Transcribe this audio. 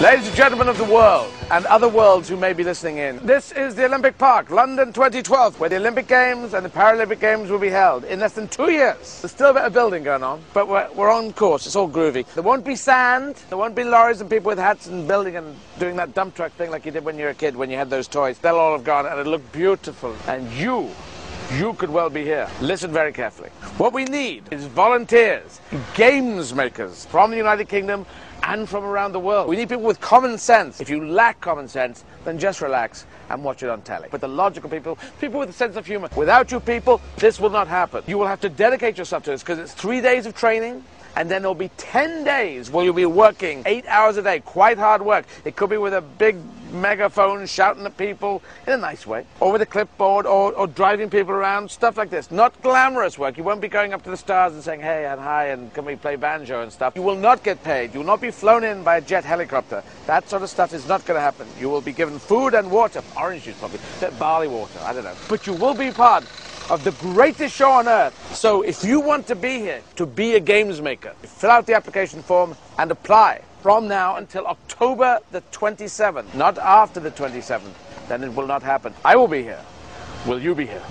Ladies and gentlemen of the world and other worlds who may be listening in, this is the Olympic Park, London 2012, where the Olympic Games and the Paralympic Games will be held in less than two years. There's still a bit of building going on, but we're, we're on course. It's all groovy. There won't be sand, there won't be lorries and people with hats and building and doing that dump truck thing like you did when you were a kid, when you had those toys. They'll all have gone and it'll look beautiful. And you you could well be here. Listen very carefully. What we need is volunteers, games makers from the United Kingdom and from around the world. We need people with common sense. If you lack common sense, then just relax and watch it on telly. But the logical people, people with a sense of humor. Without you people, this will not happen. You will have to dedicate yourself to this because it's three days of training and then there'll be 10 days where you'll be working eight hours a day, quite hard work. It could be with a big megaphone shouting at people in a nice way, or with a clipboard, or, or driving people around, stuff like this. Not glamorous work. You won't be going up to the stars and saying, hey, and hi, and can we play banjo and stuff. You will not get paid. You will not be flown in by a jet helicopter. That sort of stuff is not going to happen. You will be given food and water, orange juice probably, barley water, I don't know. But you will be part of the greatest show on earth. So if you want to be here, to be a games maker, fill out the application form and apply from now until October the 27th, not after the 27th. Then it will not happen. I will be here. Will you be here?